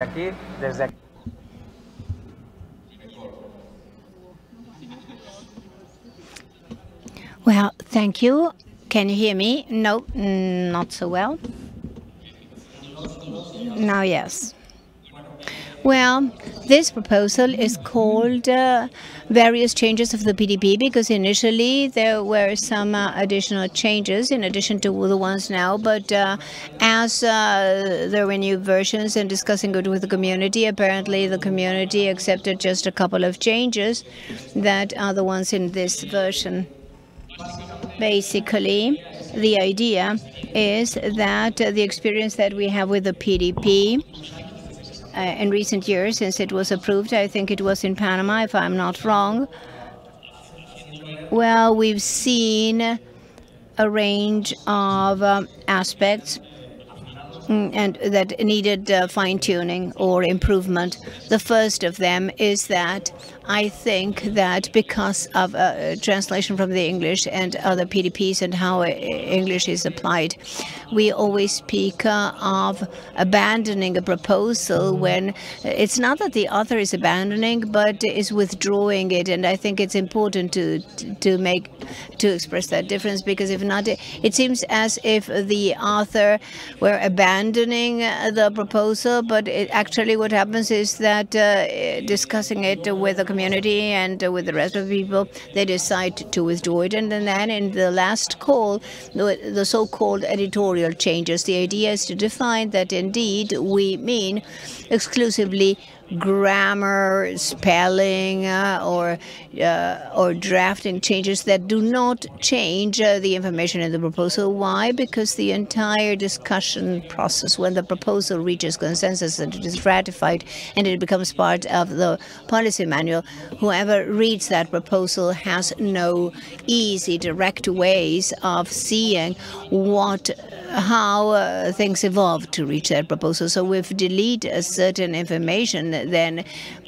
aquí, desde aquí. Well, thank you. Can you hear me? No, mm, not so well. Now, yes. Well, this proposal is called uh, various changes of the PDP because initially there were some uh, additional changes in addition to the ones now. But uh, as uh, there were new versions and discussing it with the community, apparently the community accepted just a couple of changes that are the ones in this version. Basically, the idea is that the experience that we have with the PDP uh, in recent years since it was approved. I think it was in Panama, if I'm not wrong. Well, we've seen a range of um, aspects and that needed uh, fine tuning or improvement. The first of them is that I think that because of uh, translation from the English and other PDPs and how uh, English is applied, we always speak uh, of abandoning a proposal when it's not that the author is abandoning, but is withdrawing it. And I think it's important to to make to express that difference because if not, it seems as if the author were abandoning the proposal, but it, actually what happens is that uh, discussing it with the community and uh, with the rest of the people, they decide to withdraw it. And then in the last call, the, the so-called editorial changes, the idea is to define that indeed we mean exclusively grammar, spelling, uh, or uh, or drafting changes that do not change uh, the information in the proposal. Why? Because the entire discussion process, when the proposal reaches consensus and it is ratified and it becomes part of the policy manual, whoever reads that proposal has no easy, direct ways of seeing what how uh, things evolve to reach that proposal. So if we delete a certain information, then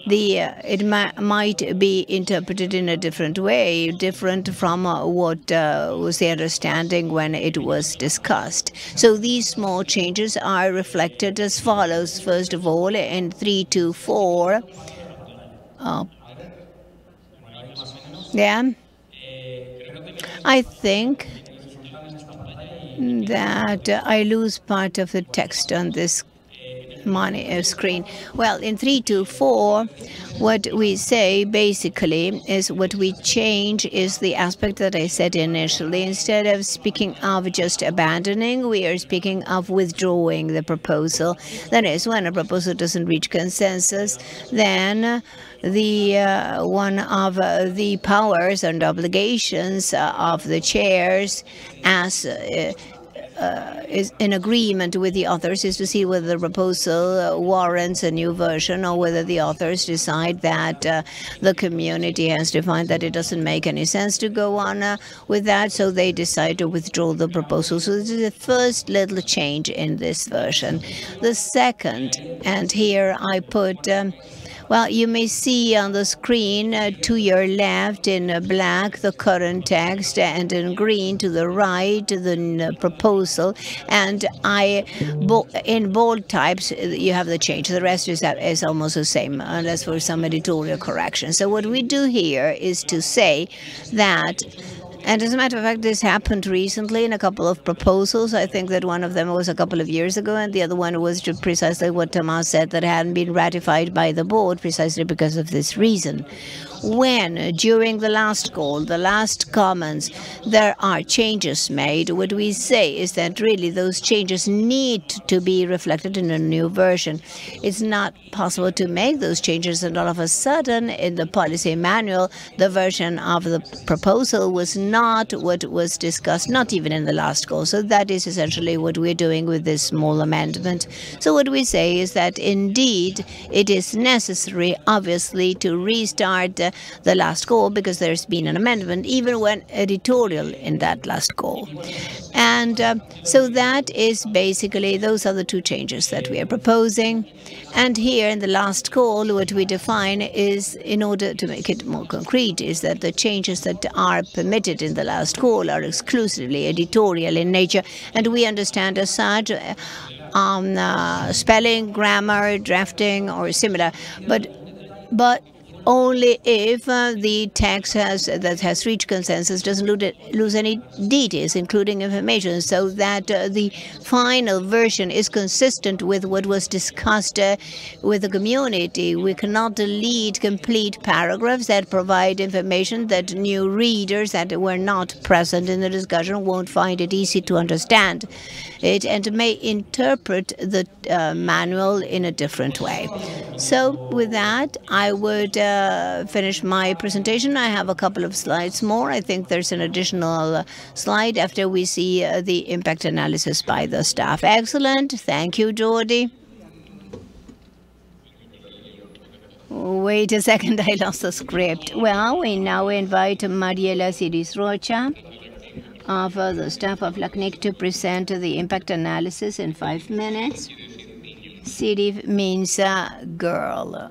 the uh, it might be interpreted in a different way, different from uh, what uh, was the understanding when it was discussed. So these small changes are reflected as follows. First of all, in 324, uh, yeah, I think that I lose part of the text on this monitor screen. Well, in 324, what we say basically is what we change is the aspect that I said initially. Instead of speaking of just abandoning, we are speaking of withdrawing the proposal. That is, when a proposal doesn't reach consensus, then the uh, one of uh, the powers and obligations uh, of the chairs as uh, is in agreement with the authors is to see whether the proposal uh, warrants a new version or whether the authors decide that uh, the community has defined that it doesn't make any sense to go on uh, with that, so they decide to withdraw the proposal. So this is the first little change in this version. The second, and here I put um, well, you may see on the screen uh, to your left in uh, black the current text and in green to the right the uh, proposal. And I, in bold types, you have the change. The rest is, is almost the same, unless for some editorial correction. So what we do here is to say that and as a matter of fact, this happened recently in a couple of proposals. I think that one of them was a couple of years ago, and the other one was just precisely what Thomas said, that hadn't been ratified by the board precisely because of this reason when during the last call, the last comments, there are changes made, what we say is that really those changes need to be reflected in a new version. It's not possible to make those changes and all of a sudden in the policy manual, the version of the proposal was not what was discussed, not even in the last call. So that is essentially what we're doing with this small amendment. So what we say is that indeed it is necessary, obviously, to restart uh, the last call because there's been an amendment, even when editorial in that last call. And uh, so that is basically, those are the two changes that we are proposing. And here in the last call, what we define is, in order to make it more concrete, is that the changes that are permitted in the last call are exclusively editorial in nature. And we understand as such um, uh, spelling, grammar, drafting, or similar, but but only if uh, the text has that has reached consensus doesn't lose, any details, including information, so that uh, the final version is consistent with what was discussed uh, with the community. We cannot delete complete paragraphs that provide information that new readers that were not present in the discussion won't find it easy to understand it and may interpret the uh, manual in a different way. So with that, I would uh, finish my presentation. I have a couple of slides more. I think there's an additional uh, slide after we see uh, the impact analysis by the staff. Excellent. Thank you, Jordi. Wait a second, I lost the script. Well, we now invite Mariela Siris Rocha of uh, the staff of LACNIC to present the impact analysis in five minutes. Siri means uh, girl.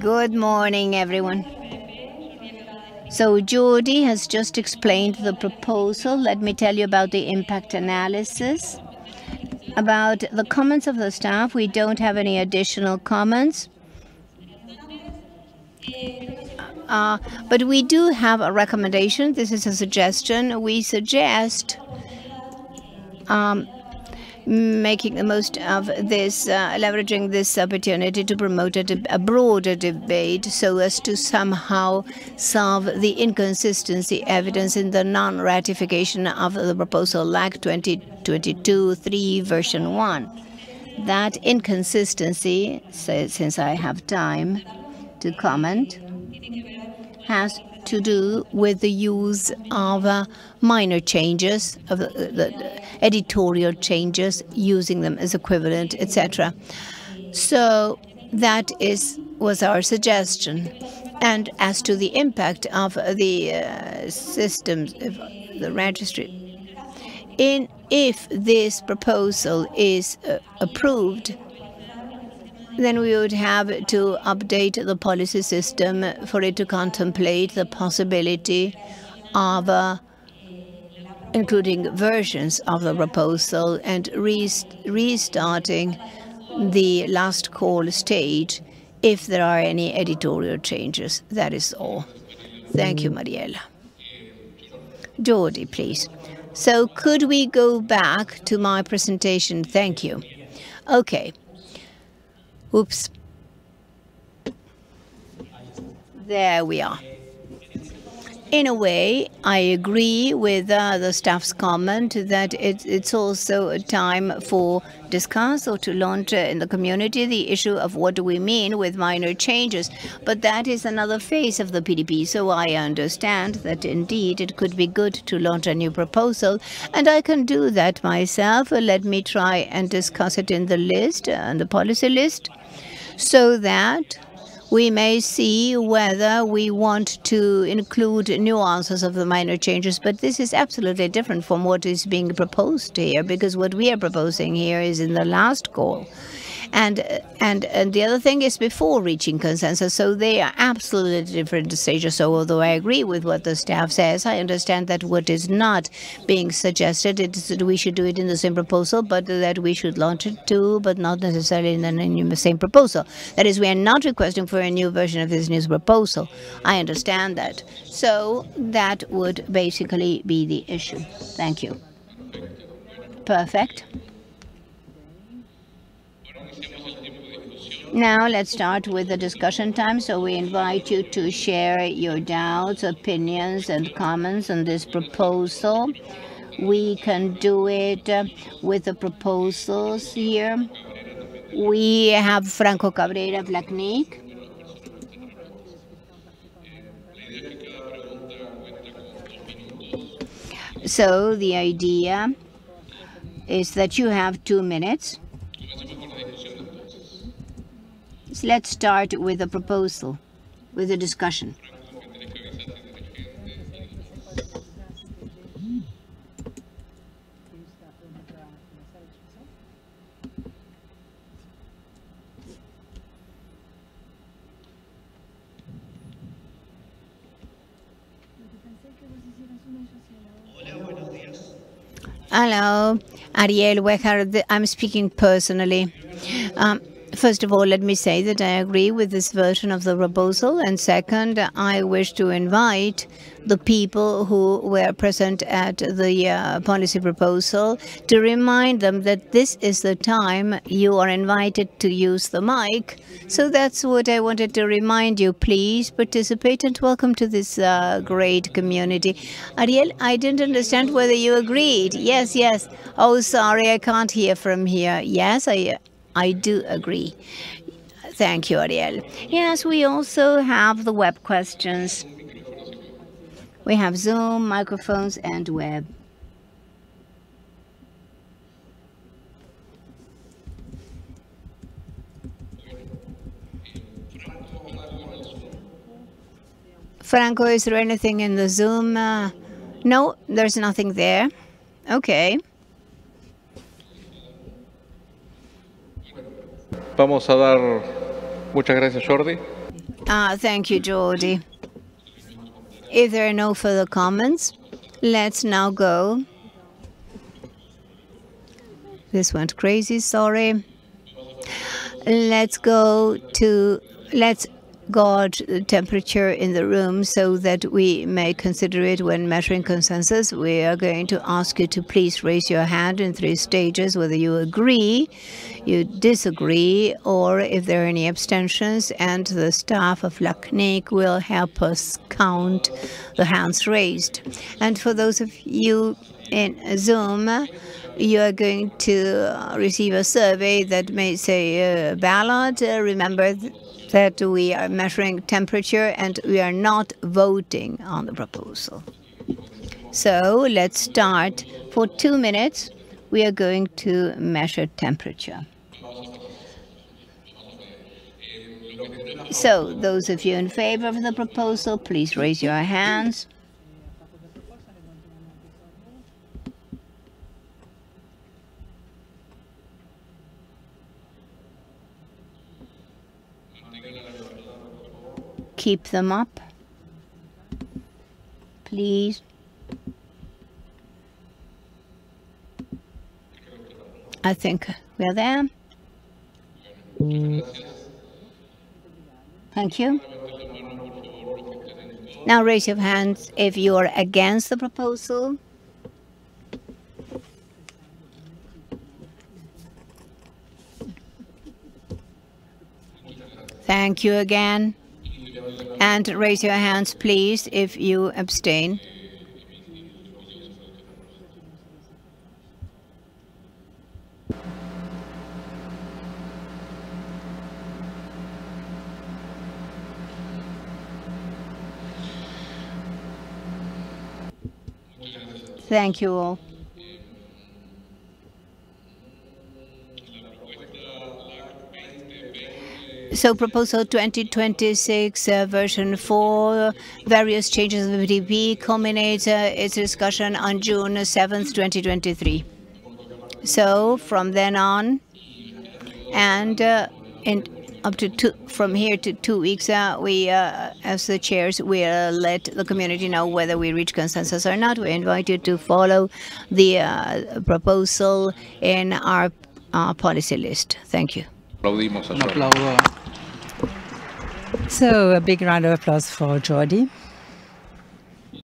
Good morning, everyone. So Jordi has just explained the proposal. Let me tell you about the impact analysis. About the comments of the staff, we don't have any additional comments. Uh, but we do have a recommendation. This is a suggestion. We suggest um, making the most of this, uh, leveraging this opportunity to promote a, a, broader debate so as to somehow solve the inconsistency evidence in the non-ratification of the proposal LAC 2022-3 version 1. That inconsistency, since I have time to comment, has to do with the use of uh, minor changes, of the, the, editorial changes, using them as equivalent, etc. So that is was our suggestion. And as to the impact of the uh, systems, the registry, in if this proposal is uh, approved, then we would have to update the policy system for it to contemplate the possibility of uh, including versions of the proposal and rest restarting the last call stage if there are any editorial changes. That is all. Thank you, Mariella. Jordi, please. So could we go back to my presentation? Thank you. Okay. Oops. There we are. In a way, I agree with uh, the staff's comment that it, it's also a time for discuss or to launch uh, in the community the issue of what do we mean with minor changes. But that is another phase of the PDP, so I understand that indeed it could be good to launch a new proposal, and I can do that myself. Let me try and discuss it in the list, uh, the policy list, so that we may see whether we want to include nuances of the minor changes, but this is absolutely different from what is being proposed here, because what we are proposing here is in the last call. And, and, and the other thing is before reaching consensus. So they are absolutely different stages. So although I agree with what the staff says, I understand that what is not being suggested is that we should do it in the same proposal, but that we should launch it too, but not necessarily in the same proposal. That is, we are not requesting for a new version of this news proposal. I understand that. So that would basically be the issue. Thank you. Perfect. Now let's start with the discussion time. So we invite you to share your doubts, opinions, and comments on this proposal. We can do it uh, with the proposals here. We have Franco Cabrera of LACNIC. So the idea is that you have two minutes so let's start with a proposal, with a discussion. Hello, Ariel Weher. I'm speaking personally. Um, First of all, let me say that I agree with this version of the proposal. And second, I wish to invite the people who were present at the uh, policy proposal to remind them that this is the time you are invited to use the mic. So that's what I wanted to remind you. Please participate and welcome to this uh, great community. Ariel, I didn't understand whether you agreed. Yes, yes. Oh, sorry, I can't hear from here. Yes, I I do agree. Thank you, Ariel. Yes, we also have the web questions. We have Zoom, microphones, and web. Franco, is there anything in the Zoom? Uh, no, there's nothing there. Okay. Vamos a dar muchas gracias, Jordi. Uh, thank you, Jordi. If there are no further comments, let's now go. This went crazy, sorry. Let's go to, let's gauge the temperature in the room so that we may consider it when measuring consensus. We are going to ask you to please raise your hand in three stages, whether you agree, you disagree, or if there are any abstentions, and the staff of LACNIC will help us count the hands raised. And for those of you in Zoom, you are going to receive a survey that may say uh, ballot. Uh, remember, that we are measuring temperature and we are not voting on the proposal. So let's start. For two minutes, we are going to measure temperature. So those of you in favor of the proposal, please raise your hands. Keep them up, please. I think we're there. Thank you. Now raise your hands if you are against the proposal. Thank you again. And raise your hands, please, if you abstain. Thank you all. So proposal 2026 uh, version 4, various changes of the PDP culminates uh, its discussion on June 7th, 2023. So from then on, and uh, in up to two, from here to two weeks, uh, we, uh, as the chairs, will let the community know whether we reach consensus or not. We invite you to follow the uh, proposal in our policy list. Thank you. So a big round of applause for Jordi.